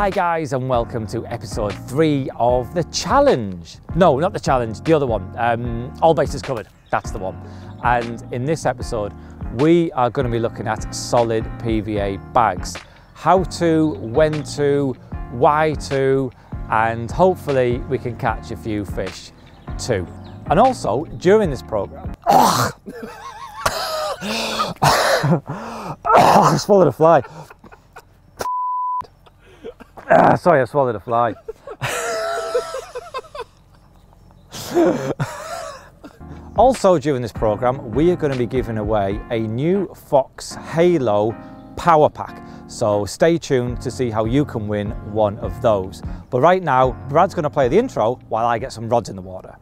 Hi guys and welcome to episode three of the challenge. No, not the challenge, the other one. Um, all bases covered, that's the one. And in this episode, we are going to be looking at solid PVA bags. How to, when to, why to, and hopefully we can catch a few fish too. And also, during this program, oh, I swallowed a fly. Ah, sorry, I swallowed a fly. also during this program, we are going to be giving away a new Fox Halo Power Pack. So stay tuned to see how you can win one of those. But right now, Brad's going to play the intro while I get some rods in the water.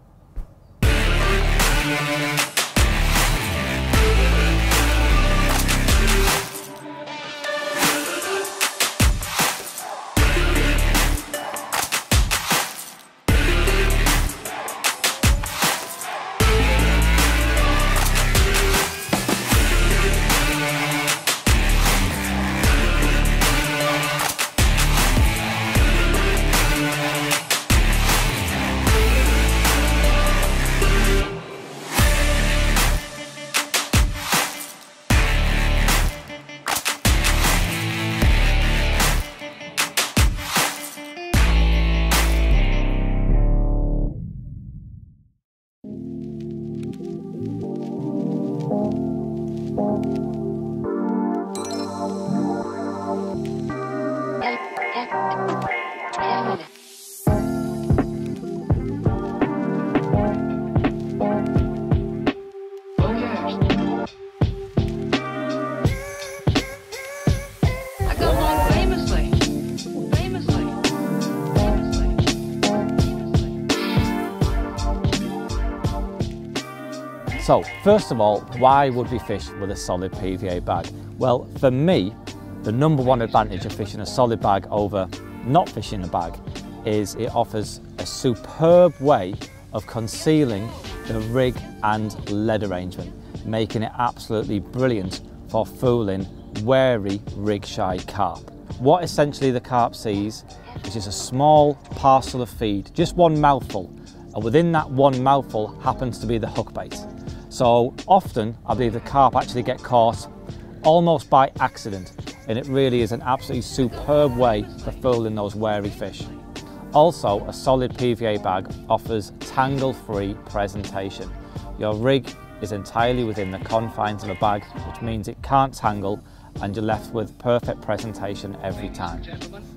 So, first of all, why would we fish with a solid PVA bag? Well, for me, the number one advantage of fishing a solid bag over not fishing a bag is it offers a superb way of concealing the rig and lead arrangement, making it absolutely brilliant for fooling wary rig shy carp. What essentially the carp sees is just a small parcel of feed, just one mouthful, and within that one mouthful happens to be the hook bait. So often I believe the carp actually get caught almost by accident and it really is an absolutely superb way for fooling those wary fish. Also, a solid PVA bag offers tangle-free presentation. Your rig is entirely within the confines of a bag, which means it can't tangle and you're left with perfect presentation every time.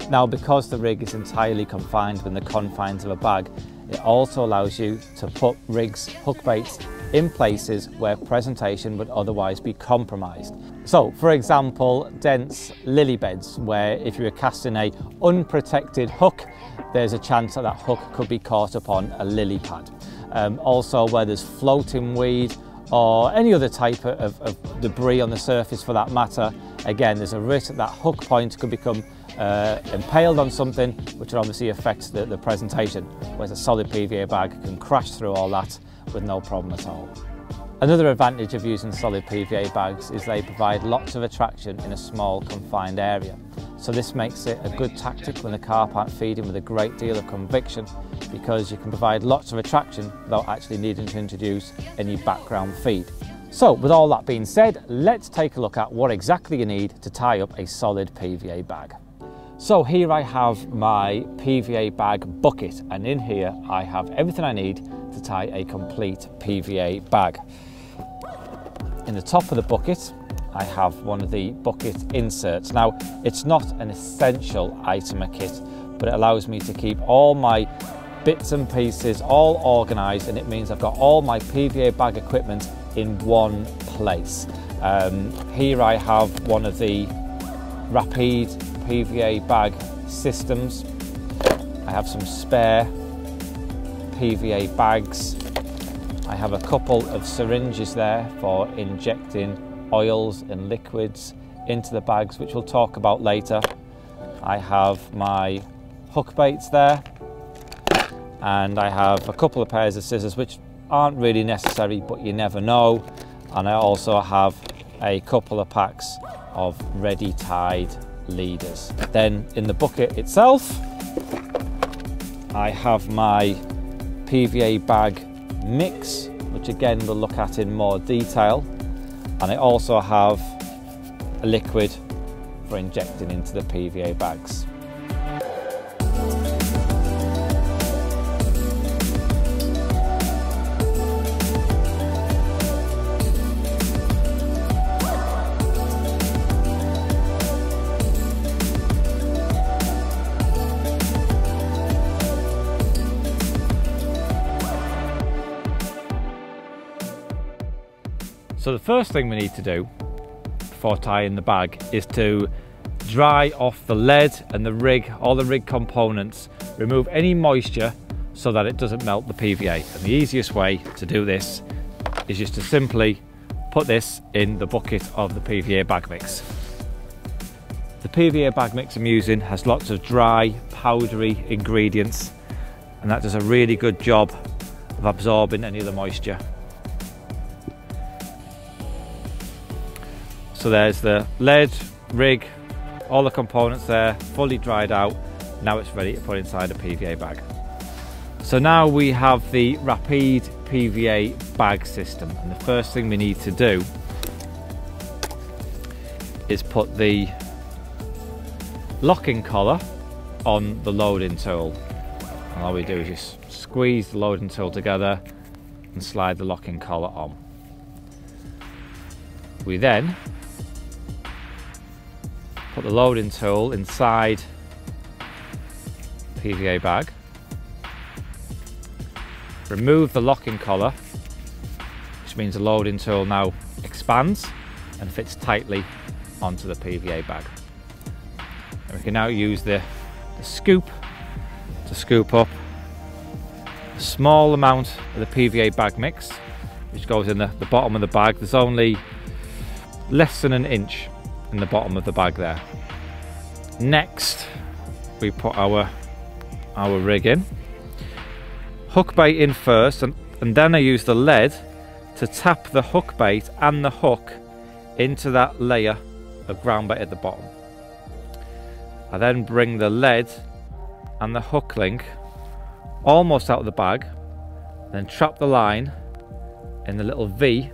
Now, because the rig is entirely confined within the confines of a bag, it also allows you to put rigs, hook baits in places where presentation would otherwise be compromised. So, for example, dense lily beds, where if you were casting a unprotected hook, there's a chance that that hook could be caught upon a lily pad. Um, also, where there's floating weed or any other type of, of debris on the surface for that matter, again, there's a risk that that hook point could become uh, impaled on something, which would obviously affect the, the presentation, whereas a solid PVA bag can crash through all that with no problem at all. Another advantage of using solid PVA bags is they provide lots of attraction in a small confined area. So this makes it a good tactic when the carp aren't feeding with a great deal of conviction because you can provide lots of attraction without actually needing to introduce any background feed. So with all that being said, let's take a look at what exactly you need to tie up a solid PVA bag. So here I have my PVA bag bucket and in here I have everything I need to tie a complete PVA bag. In the top of the bucket I have one of the bucket inserts. Now it's not an essential item of kit but it allows me to keep all my bits and pieces all organised and it means I've got all my PVA bag equipment in one place. Um, here I have one of the Rapide PVA bag systems. I have some spare PVA bags. I have a couple of syringes there for injecting oils and liquids into the bags, which we'll talk about later. I have my hook baits there, and I have a couple of pairs of scissors, which aren't really necessary, but you never know. And I also have a couple of packs of ready tied leaders. Then in the bucket itself, I have my PVA bag mix, which again we'll look at in more detail. And I also have a liquid for injecting into the PVA bags. So the first thing we need to do before tying the bag is to dry off the lead and the rig, all the rig components, remove any moisture so that it doesn't melt the PVA. And the easiest way to do this is just to simply put this in the bucket of the PVA bag mix. The PVA bag mix I'm using has lots of dry, powdery ingredients and that does a really good job of absorbing any of the moisture. So there's the lead, rig, all the components there, fully dried out. Now it's ready to put inside a PVA bag. So now we have the Rapide PVA bag system. And the first thing we need to do is put the locking collar on the loading tool. And all we do is just squeeze the loading tool together and slide the locking collar on. We then put the loading tool inside the PVA bag, remove the locking collar, which means the loading tool now expands and fits tightly onto the PVA bag. And we can now use the, the scoop to scoop up a small amount of the PVA bag mix, which goes in the, the bottom of the bag. There's only less than an inch in the bottom of the bag there. Next, we put our our rig in. Hook bait in first, and, and then I use the lead to tap the hook bait and the hook into that layer of ground bait at the bottom. I then bring the lead and the hook link almost out of the bag, then trap the line in the little V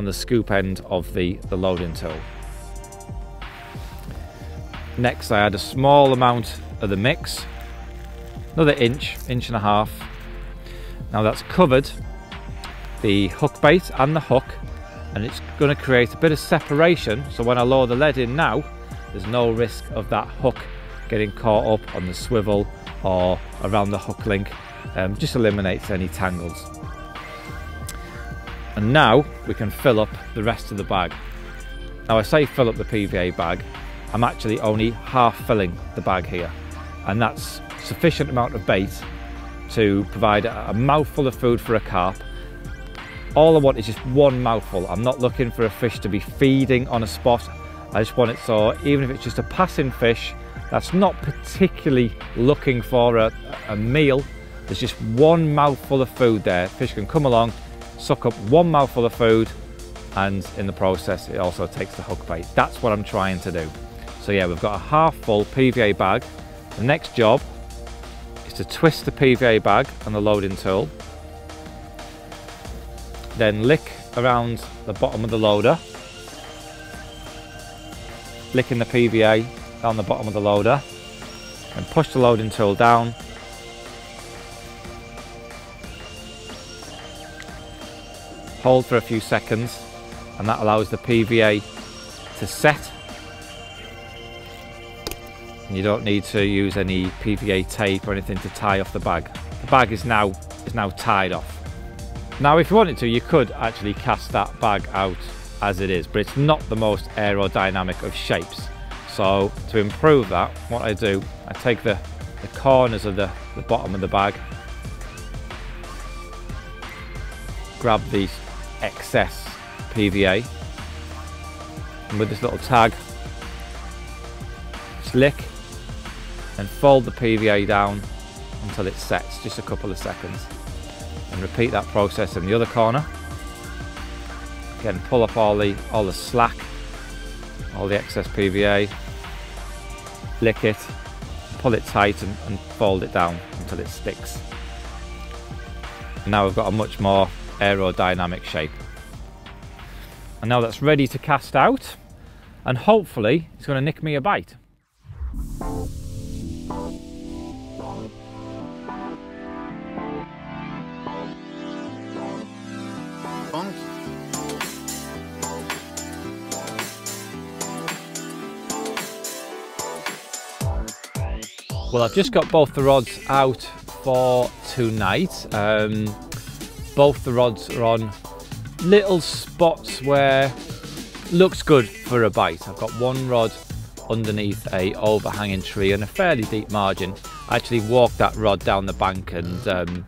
on the scoop end of the, the loading tool. Next I add a small amount of the mix, another inch, inch and a half. Now that's covered the hook bait and the hook and it's going to create a bit of separation so when I lower the lead in now there's no risk of that hook getting caught up on the swivel or around the hook link um, just eliminates any tangles and now we can fill up the rest of the bag. Now I say fill up the PVA bag, I'm actually only half filling the bag here. And that's sufficient amount of bait to provide a mouthful of food for a carp. All I want is just one mouthful. I'm not looking for a fish to be feeding on a spot. I just want it so even if it's just a passing fish that's not particularly looking for a, a meal, there's just one mouthful of food there. Fish can come along, suck up one mouthful of food and in the process it also takes the hook bait. That's what I'm trying to do. So yeah, we've got a half full PVA bag. The next job is to twist the PVA bag on the loading tool, then lick around the bottom of the loader, licking the PVA down the bottom of the loader, and push the loading tool down hold for a few seconds and that allows the PVA to set and you don't need to use any PVA tape or anything to tie off the bag. The bag is now is now tied off. Now if you wanted to you could actually cast that bag out as it is but it's not the most aerodynamic of shapes so to improve that what I do I take the, the corners of the, the bottom of the bag grab these excess PVA. And with this little tag, slick and fold the PVA down until it sets, just a couple of seconds. And repeat that process in the other corner. Again, pull up all the, all the slack, all the excess PVA, lick it, pull it tight and, and fold it down until it sticks. And now we've got a much more aerodynamic shape. And now that's ready to cast out and hopefully it's going to nick me a bite. Well, I've just got both the rods out for tonight. Um, both the rods are on little spots where looks good for a bite. I've got one rod underneath a overhanging tree and a fairly deep margin. I actually walked that rod down the bank and um,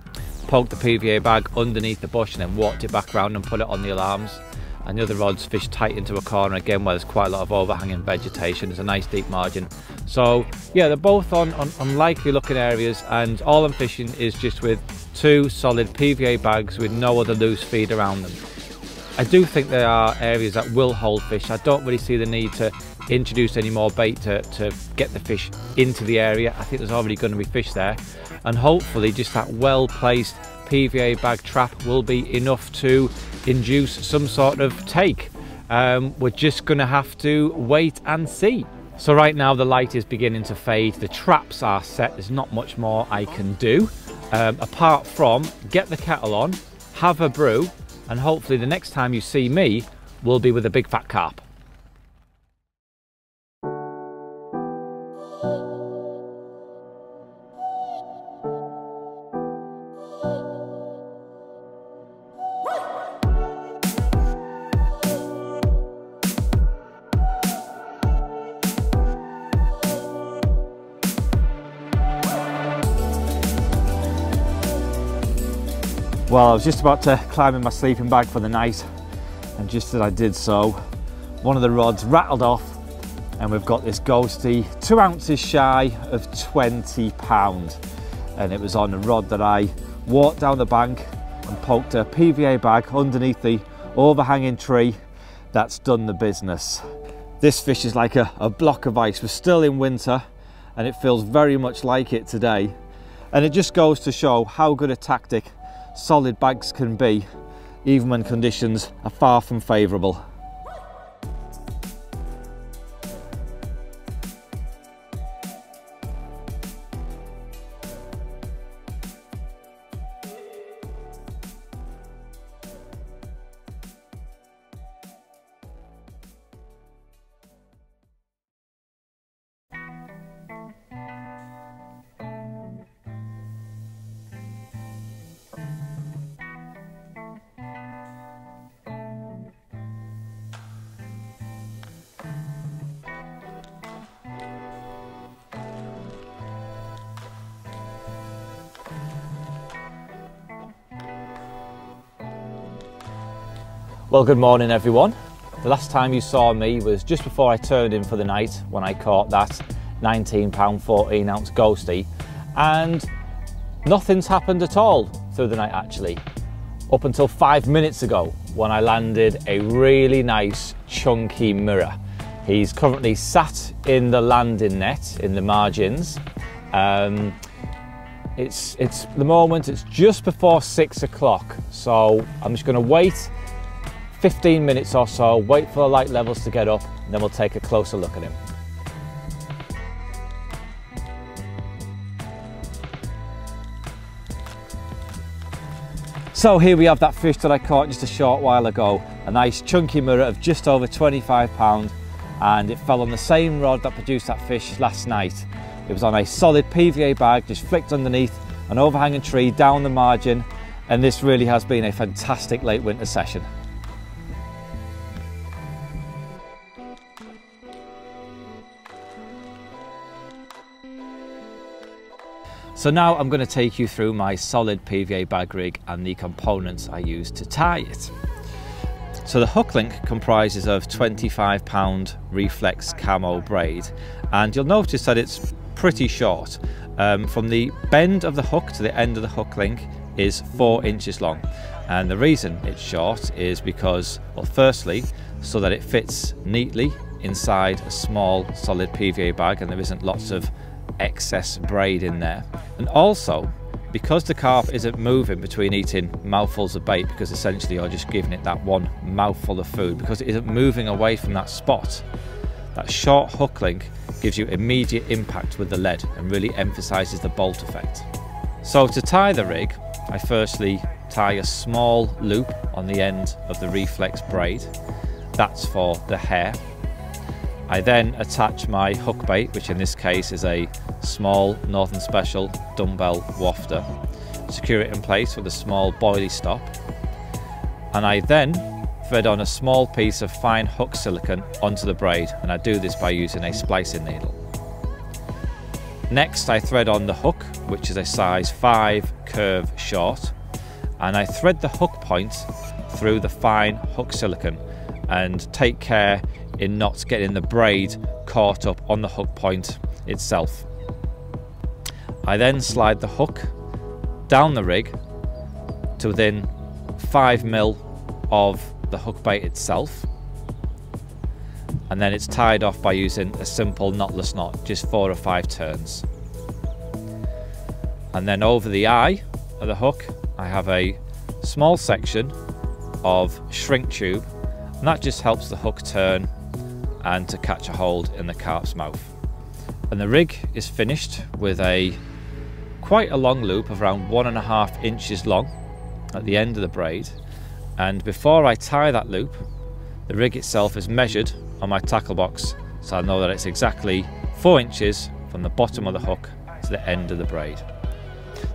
poked the PVA bag underneath the bush and then walked it back around and put it on the alarms and the other rods fish tight into a corner again where there's quite a lot of overhanging vegetation there's a nice deep margin so yeah they're both on, on unlikely looking areas and all I'm fishing is just with two solid PVA bags with no other loose feed around them. I do think there are areas that will hold fish. I don't really see the need to introduce any more bait to, to get the fish into the area. I think there's already going to be fish there. And hopefully just that well placed PVA bag trap will be enough to induce some sort of take. Um, we're just going to have to wait and see. So right now the light is beginning to fade, the traps are set, there's not much more I can do um, apart from get the kettle on, have a brew and hopefully the next time you see me will be with a big fat carp. Well, I was just about to climb in my sleeping bag for the night, and just as I did so, one of the rods rattled off, and we've got this ghosty two ounces shy of 20 pound. And it was on a rod that I walked down the bank and poked a PVA bag underneath the overhanging tree. That's done the business. This fish is like a, a block of ice. We're still in winter and it feels very much like it today. And it just goes to show how good a tactic solid bags can be, even when conditions are far from favourable. Well, good morning, everyone. The last time you saw me was just before I turned in for the night when I caught that 19 pound 14 ounce ghosty, and nothing's happened at all through the night actually. Up until five minutes ago when I landed a really nice chunky mirror. He's currently sat in the landing net in the margins. Um, it's it's the moment. It's just before six o'clock, so I'm just going to wait 15 minutes or so, wait for the light levels to get up, and then we'll take a closer look at him. So here we have that fish that I caught just a short while ago, a nice chunky mirror of just over 25 pound, and it fell on the same rod that produced that fish last night. It was on a solid PVA bag, just flicked underneath an overhanging tree down the margin, and this really has been a fantastic late winter session. So now I'm going to take you through my solid PVA bag rig and the components I use to tie it. So the hook link comprises of 25 pound reflex camo braid and you'll notice that it's pretty short. Um, from the bend of the hook to the end of the hook link is four inches long and the reason it's short is because well firstly so that it fits neatly inside a small solid PVA bag and there isn't lots of excess braid in there. And also, because the carp isn't moving between eating mouthfuls of bait, because essentially you're just giving it that one mouthful of food, because it isn't moving away from that spot, that short hook link gives you immediate impact with the lead and really emphasises the bolt effect. So to tie the rig, I firstly tie a small loop on the end of the reflex braid. That's for the hair. I then attach my hook bait, which in this case is a small Northern Special dumbbell wafter. Secure it in place with a small boilie stop. And I then thread on a small piece of fine hook silicone onto the braid and I do this by using a splicing needle. Next I thread on the hook which is a size 5 curve short and I thread the hook point through the fine hook silicone and take care in not getting the braid caught up on the hook point itself. I then slide the hook down the rig to within 5 mil of the hook bait itself and then it's tied off by using a simple knotless knot, just four or five turns. And then over the eye of the hook, I have a small section of shrink tube, and that just helps the hook turn and to catch a hold in the carp's mouth. And the rig is finished with a quite a long loop of around one and a half inches long at the end of the braid and before I tie that loop, the rig itself is measured on my tackle box so I know that it's exactly 4 inches from the bottom of the hook to the end of the braid.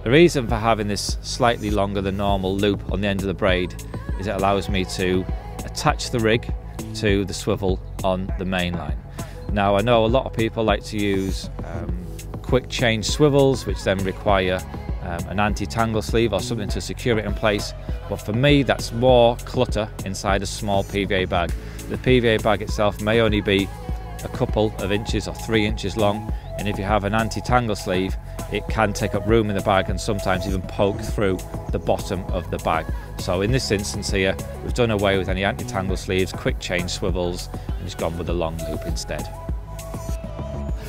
The reason for having this slightly longer than normal loop on the end of the braid is it allows me to attach the rig to the swivel on the main line. Now I know a lot of people like to use um, quick change swivels which then require um, an anti-tangle sleeve or something to secure it in place. But for me, that's more clutter inside a small PVA bag. The PVA bag itself may only be a couple of inches or three inches long. And if you have an anti-tangle sleeve, it can take up room in the bag and sometimes even poke through the bottom of the bag. So in this instance here, we've done away with any anti-tangle sleeves, quick change swivels, and just gone with a long loop instead.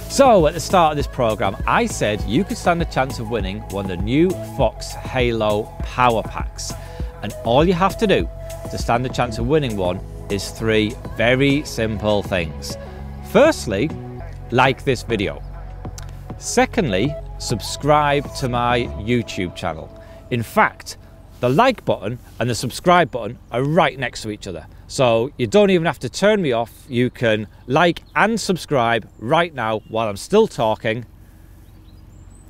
So at the start of this program, I said you could stand a chance of winning one of the new Fox Halo Power Packs. And all you have to do to stand a chance of winning one is three very simple things. Firstly, like this video. Secondly, subscribe to my YouTube channel. In fact, the like button and the subscribe button are right next to each other. So you don't even have to turn me off. You can like and subscribe right now while I'm still talking.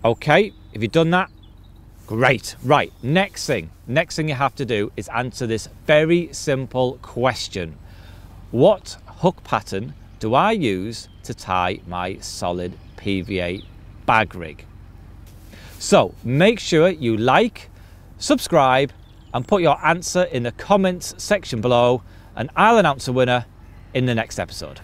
Okay, if you've done that, great. Right, next thing, next thing you have to do is answer this very simple question. What hook pattern do I use to tie my solid PVA bag rig? So make sure you like, subscribe, and put your answer in the comments section below and I'll announce a winner in the next episode.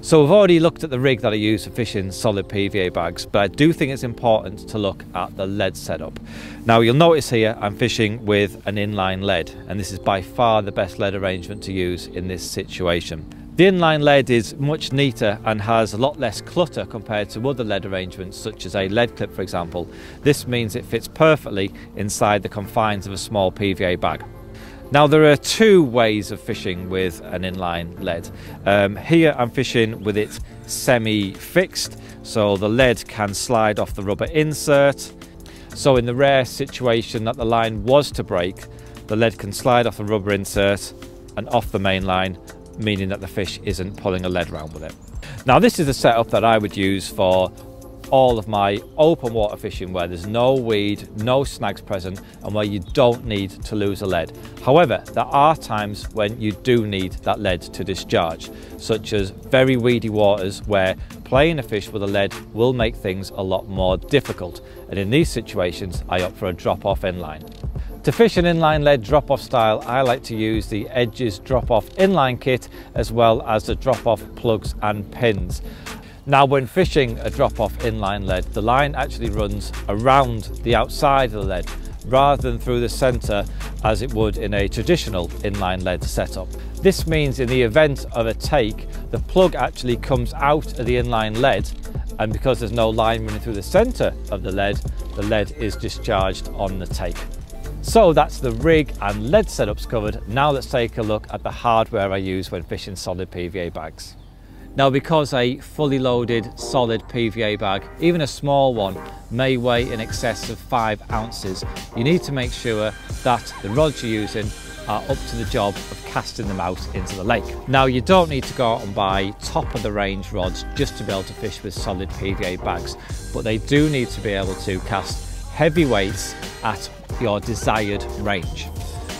So we've already looked at the rig that I use for fishing solid PVA bags, but I do think it's important to look at the lead setup. Now you'll notice here I'm fishing with an inline lead, and this is by far the best lead arrangement to use in this situation. The inline lead is much neater and has a lot less clutter compared to other lead arrangements such as a lead clip for example. This means it fits perfectly inside the confines of a small PVA bag. Now there are two ways of fishing with an inline lead. Um, here I'm fishing with it semi-fixed, so the lead can slide off the rubber insert. So in the rare situation that the line was to break, the lead can slide off the rubber insert and off the main line, meaning that the fish isn't pulling a lead round with it. Now this is the setup that I would use for all of my open water fishing where there's no weed, no snags present and where you don't need to lose a lead. However, there are times when you do need that lead to discharge, such as very weedy waters where playing a fish with a lead will make things a lot more difficult. And in these situations, I opt for a drop-off inline. To fish an inline lead drop-off style, I like to use the Edges drop-off inline kit as well as the drop-off plugs and pins. Now when fishing a drop-off inline lead, the line actually runs around the outside of the lead rather than through the centre as it would in a traditional inline lead setup. This means in the event of a take, the plug actually comes out of the inline lead and because there's no line running through the centre of the lead, the lead is discharged on the take. So that's the rig and lead setups covered. Now let's take a look at the hardware I use when fishing solid PVA bags. Now because a fully loaded solid PVA bag, even a small one, may weigh in excess of five ounces, you need to make sure that the rods you're using are up to the job of casting them out into the lake. Now you don't need to go out and buy top of the range rods just to be able to fish with solid PVA bags, but they do need to be able to cast heavy weights at your desired range.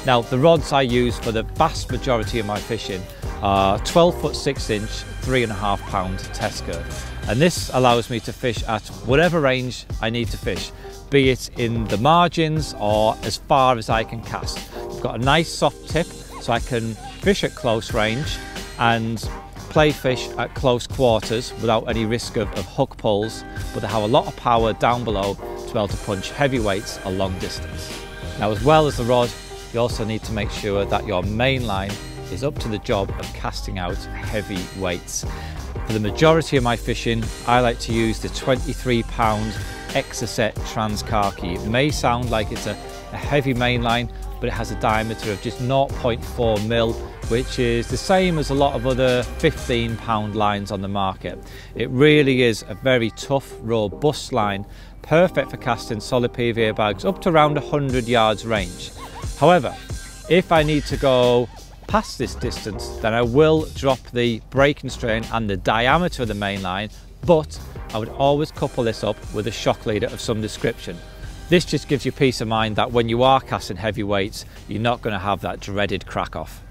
Now the rods I use for the vast majority of my fishing are 12 foot 6 inch, three and a half pound test curve. And this allows me to fish at whatever range I need to fish, be it in the margins or as far as I can cast. I've got a nice soft tip so I can fish at close range and play fish at close quarters without any risk of, of hook pulls, but they have a lot of power down below to be able to punch heavy weights a long distance. Now as well as the rod, you also need to make sure that your main line is up to the job of casting out heavy weights. For the majority of my fishing, I like to use the 23 pound Exocet Transkhaki. It may sound like it's a, a heavy main line, but it has a diameter of just 0.4 mil, which is the same as a lot of other 15 pound lines on the market. It really is a very tough, robust line, perfect for casting solid PVA bags up to around 100 yards range. However, if I need to go past this distance, then I will drop the breaking strain and the diameter of the main line, but I would always couple this up with a shock leader of some description. This just gives you peace of mind that when you are casting heavy weights, you're not going to have that dreaded crack off.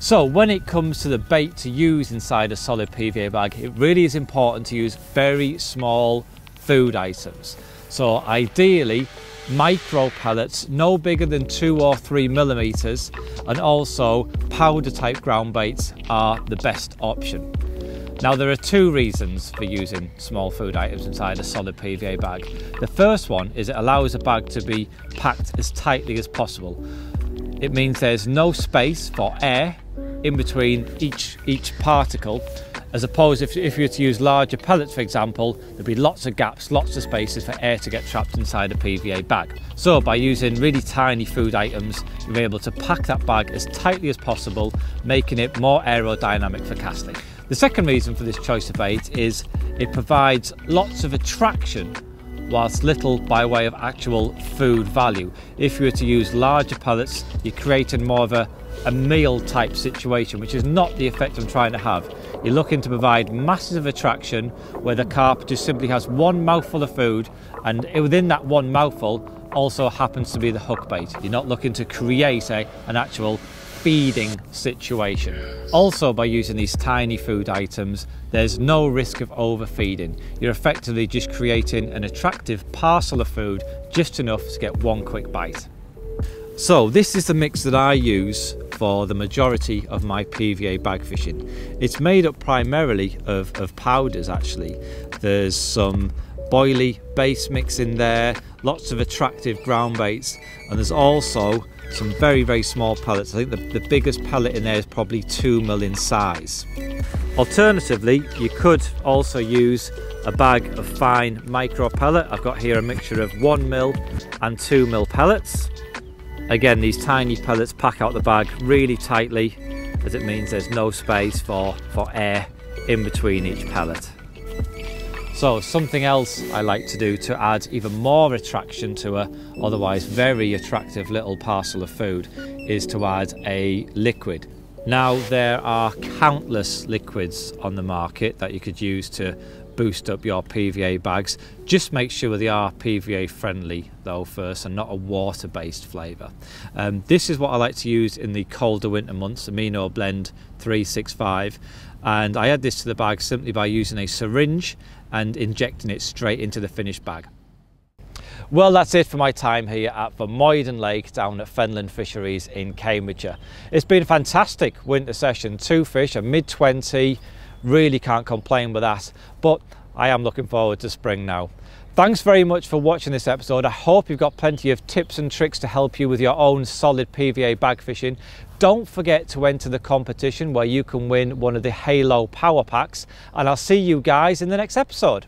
So when it comes to the bait to use inside a solid PVA bag, it really is important to use very small food items. So ideally, micro pellets no bigger than two or three millimeters and also powder type ground baits are the best option. Now there are two reasons for using small food items inside a solid PVA bag. The first one is it allows a bag to be packed as tightly as possible. It means there's no space for air in between each, each particle as opposed if, if you were to use larger pellets for example there'd be lots of gaps lots of spaces for air to get trapped inside a PVA bag so by using really tiny food items you're able to pack that bag as tightly as possible making it more aerodynamic for casting the second reason for this choice of bait is it provides lots of attraction whilst little by way of actual food value. If you were to use larger pellets, you're creating more of a, a meal type situation, which is not the effect I'm trying to have. You're looking to provide masses of attraction where the carp just simply has one mouthful of food and within that one mouthful also happens to be the hook bait. You're not looking to create a, an actual feeding situation. Also by using these tiny food items, there's no risk of overfeeding. You're effectively just creating an attractive parcel of food, just enough to get one quick bite. So this is the mix that I use for the majority of my PVA bag fishing. It's made up primarily of, of powders actually. There's some boilie base mix in there, lots of attractive ground baits, and there's also some very, very small pellets. I think the, the biggest pellet in there is probably two mil in size. Alternatively, you could also use a bag of fine micro pellet. I've got here a mixture of one mil and two mil pellets. Again, these tiny pellets pack out the bag really tightly as it means there's no space for, for air in between each pellet. So something else I like to do to add even more attraction to a otherwise very attractive little parcel of food is to add a liquid. Now there are countless liquids on the market that you could use to boost up your PVA bags. Just make sure they are PVA friendly though first and not a water based flavour. Um, this is what I like to use in the colder winter months, Amino Blend 365 and I add this to the bag simply by using a syringe and injecting it straight into the finished bag. Well, that's it for my time here at Vermuyden Lake down at Fenland Fisheries in Cambridgeshire. It's been a fantastic winter session, two fish, a mid-20, really can't complain with that. But I am looking forward to spring now. Thanks very much for watching this episode. I hope you've got plenty of tips and tricks to help you with your own solid PVA bag fishing. Don't forget to enter the competition where you can win one of the Halo Power Packs, and I'll see you guys in the next episode.